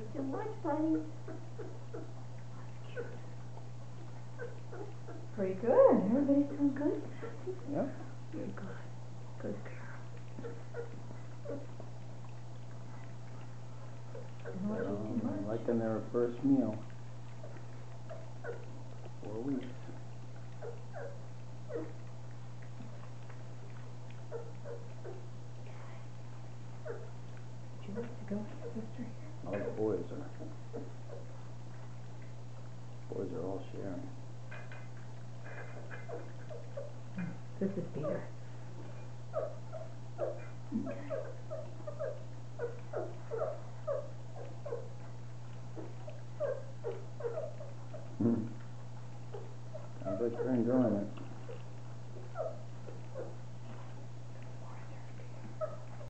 too much, buddy. Pretty good, everybody's doing good. Yep. You're good, good girl. Don't They're too all much. liking their first meal. Four weeks. Would you like to go with your sister here? All the boys are. Boys are all sharing. This is Peter. Okay. Hmm. I bet you're enjoying it.